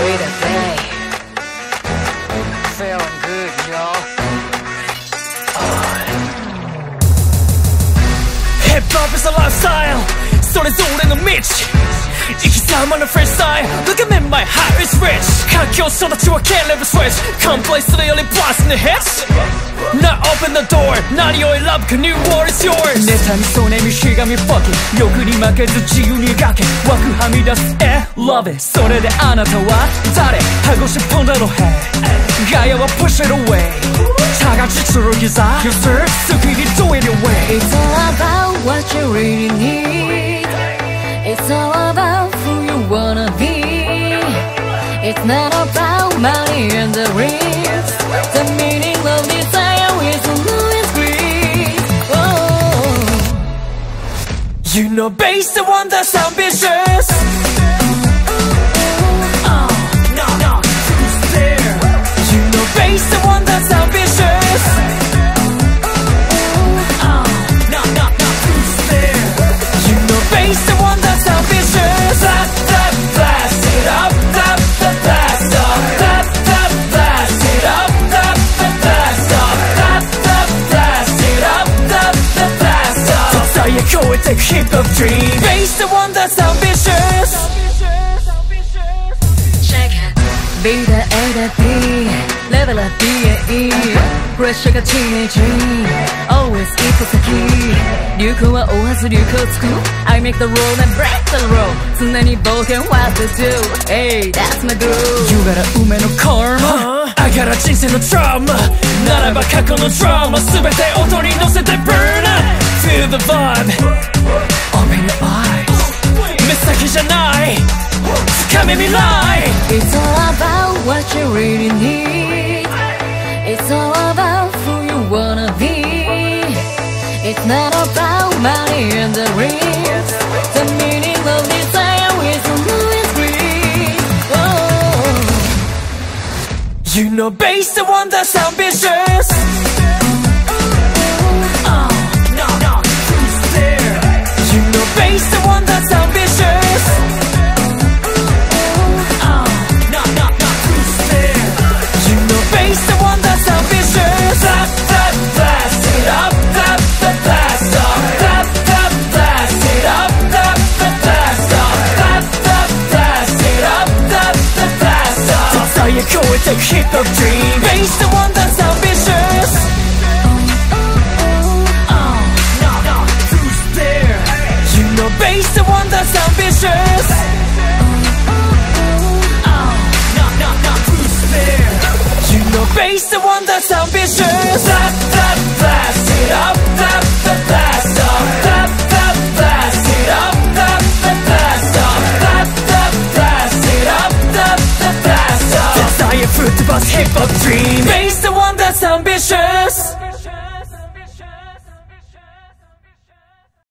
way to play. Feeling good, y'all. Hip hop is a lifestyle, so it's all in the mix. style. Look at me my heart is rich. Can't so that you can't live a switch. Come play to the only boss in the hits Not open the door. Not your love can you war is yours. 내 삶이 손해미 실감이 fucking love it. 손에 대 아나타와 잘해. 하고 push it away. 차가지 추를 기사. You serve so you do it your way. It's all about what you really need. Not about money and the rings. The meaning of desire is always greed. Oh. You know based on one that's ambitious Desire go and take hip of dream Based on one that's ambitious Check it. Be the A to B. Level up B and E. プレッシャーが teenage Always 一歩先流行は追わず流行つく I make the rule and break the rule 常に冒険 what to do Hey, that's my groove You got a 運命の karma I got a 人生の trauma ならば過去の drama 全て音に乗せ made me lie. It's all about what you really need. It's all about who you wanna be. It's not about money and the rings. The meaning of desire is a movie's. Oh. You know, based on the ambitious. Go take hip of dream Based on one that's ambitious there? You know that's ambitious? You know based on one that's ambitious uh, dream Based on one that's ambitious